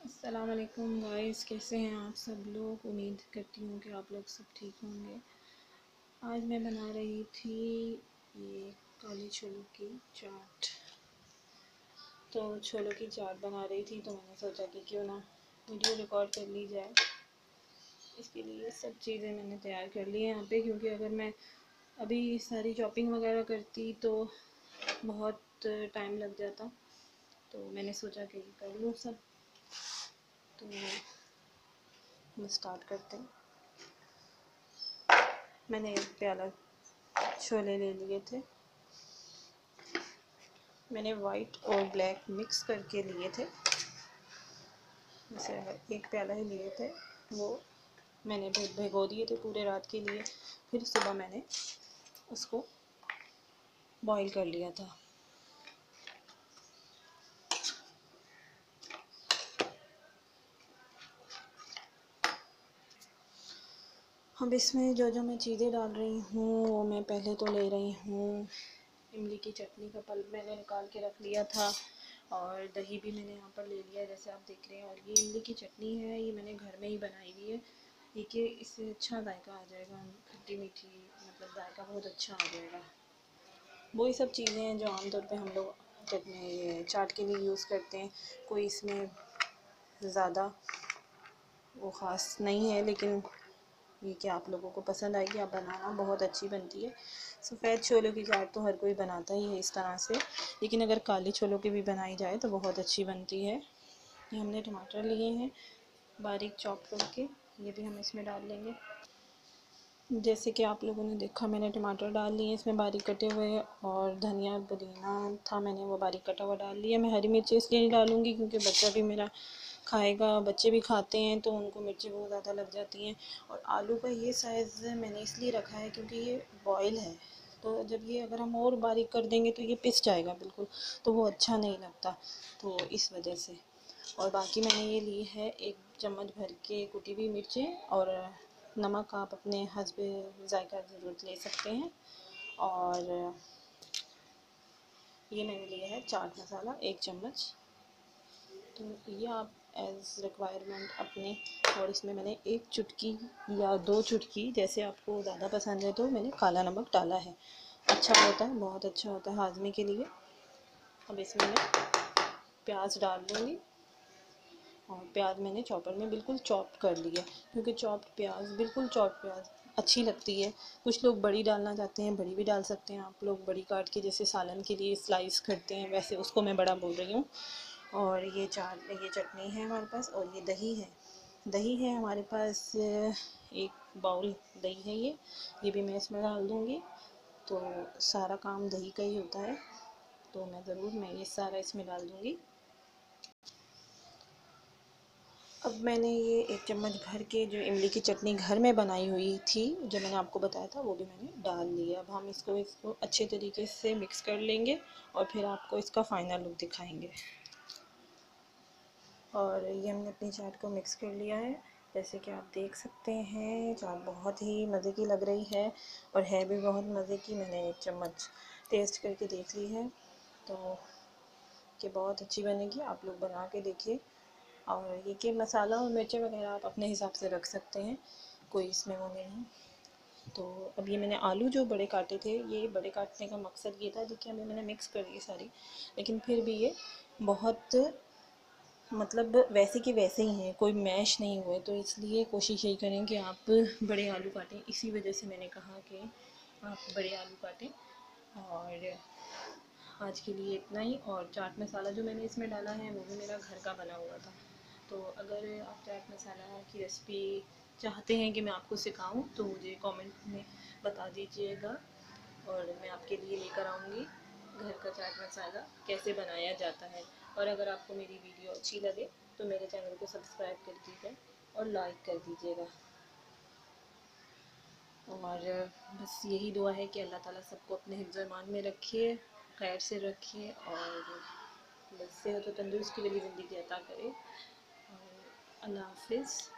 अस्सलाम वालेकुम गाइस, कैसे हैं आप सब लोग? उम्मीद करती हूँ कि आप लोग सब ठीक होंगे। आज मैं बना रही थी ये काली छोलों की चाट। तो छोलों की चाट बना रही थी तो मैंने सोचा कि क्यों ना वीडियो रिकॉर्ड कर ली जाए। इसके लिए सब चीज़ें मैंने तैयार कर ली हैं यहाँ पे, क्योंकि अगर मैं अभी सारी शॉपिंग वगैरह करती तो बहुत टाइम लग जाता। तो मैंने सोचा कि कर लूँ सब। तो हम स्टार्ट करते हैं। मैंने एक प्याला छोले ले लिए थे। मैंने वाइट और ब्लैक मिक्स करके लिए थे। जैसे एक प्याला ही लिए थे। वो मैंने भिगो दिए थे पूरे रात के लिए। फिर सुबह मैंने उसको बॉईल कर लिया था। अब इसमें जो जो मैं चीज़ें डाल रही हूँ, वो मैं पहले तो ले रही हूँ। इमली की चटनी का पल्प मैंने निकाल के रख लिया था और दही भी मैंने यहाँ पर ले लिया जैसे आप देख रहे हैं। और ये इमली की चटनी है, ये मैंने घर में ही बनाई हुई है। ये कि इससे अच्छा जायका आ जाएगा, खट्टी मीठी मतलब जायका बहुत अच्छा आ जाएगा। वही सब चीज़ें हैं जो आमतौर पे हम लोग चटनी चाट के लिए यूज़ करते हैं, कोई इसमें ज़्यादा वो ख़ास नहीं है, लेकिन ये कि आप लोगों को पसंद आएगी? आप बनाना बहुत अच्छी बनती है। सफ़ेद छोलों की चाट तो हर कोई बनाता ही है इस तरह से। लेकिन अगर काले छोलों की भी बनाई जाए तो बहुत अच्छी बनती है। ये हमने टमाटर लिए हैं बारीक चॉप करके। ये भी हम इसमें डाल लेंगे। जैसे कि आप लोगों ने देखा, मैंने टमाटर डाल लिए, इसमें बारीक कटे हुए और धनिया, पुदीना था मैंने, वो बारीक कटा हुआ डाल लिया। मैं हरी मिर्ची इसलिए नहीं डालूँगी क्योंकि बच्चा भी मेरा खाएगा, बच्चे भी खाते हैं तो उनको मिर्ची बहुत ज़्यादा लग जाती हैं। और आलू का ये साइज़ मैंने इसलिए रखा है क्योंकि ये बॉयल है तो जब ये अगर हम और बारीक कर देंगे तो ये पिस जाएगा बिल्कुल तो वो अच्छा नहीं लगता तो इस वजह से। और बाकी मैंने ये ली है एक चम्मच भर के कुटी हुई मिर्चें और नमक आप अपने हसबे, जायका ज़रूरत ले सकते हैं। और ये मैंने लिया है चाट मसाला, एक चम्मच। तो ये आप एज़ रिक्वायरमेंट अपने, और इसमें मैंने एक चुटकी या दो चुटकी, जैसे आपको ज़्यादा पसंद है तो मैंने काला नमक डाला है। अच्छा होता है, बहुत अच्छा होता है हाजमे के लिए। अब इसमें मैं प्याज डाल लूँगी और प्याज मैंने चॉपर में बिल्कुल चॉप कर लिया क्योंकि चॉप प्याज, बिल्कुल चॉप प्याज अच्छी लगती है। कुछ लोग बड़ी डालना चाहते हैं, बड़ी भी डाल सकते हैं आप लोग, बड़ी काट के जैसे सालन के लिए स्लाइस करते हैं, वैसे उसको मैं बड़ा बोल रही हूँ। और ये चार, ये चटनी है हमारे पास और ये दही है। दही है हमारे पास, एक बाउल दही है ये ये भी मैं इसमें डाल दूँगी। तो सारा काम दही का ही होता है तो मैं ज़रूर, मैं ये सारा इसमें डाल दूँगी। अब मैंने ये एक चम्मच भर के जो इमली की चटनी घर में बनाई हुई थी, जो मैंने आपको बताया था, वो भी मैंने डाल लिया अब हम इसको इसको अच्छे तरीके से मिक्स कर लेंगे और फिर आपको इसका फ़ाइनल लुक दिखाएँगे। और ये हमने अपनी चाट को मिक्स कर लिया है। जैसे कि आप देख सकते हैं, चाट बहुत ही मज़े की लग रही है और है भी बहुत मज़े की। मैंने एक चम्मच टेस्ट करके देख ली है। तो कि बहुत अच्छी बनेगी, आप लोग बना के देखिए। और ये कि मसाला और मिर्चें वगैरह आप अपने हिसाब से रख सकते हैं, कोई इसमें वो नहीं तो अब ये मैंने आलू जो बड़े काटे थे, ये बड़े काटने का मकसद ये था देखिए अभी मैंने मिक्स कर दी सारी। लेकिन फिर भी ये बहुत मतलब वैसे के वैसे ही हैं, कोई मैश नहीं हुए। तो इसलिए कोशिश यही करें कि आप बड़े आलू काटें। इसी वजह से मैंने कहा कि आप बड़े आलू काटें। और आज के लिए इतना ही। और चाट मसाला जो मैंने इसमें डाला है, वो भी मेरा घर का बना हुआ था। तो अगर आप चाट मसाला की रेसिपी चाहते हैं कि मैं आपको सिखाऊं तो मुझे कमेंट में बता दीजिएगा और मैं आपके लिए लेकर आऊँगी घर का चाट मसाला, कैसे बनाया जाता है। और अगर आपको मेरी वीडियो अच्छी लगे तो मेरे चैनल को सब्सक्राइब कर दीजिएगा और लाइक कर दीजिएगा। और बस यही दुआ है कि अल्लाह ताला सबको अपने हिफ्ज़ में रखिए, खैर से रखिए और बस सेहत और तंदुरुस्ती वाली ज़िंदगी अता करे। और अल्लाह हाफिज़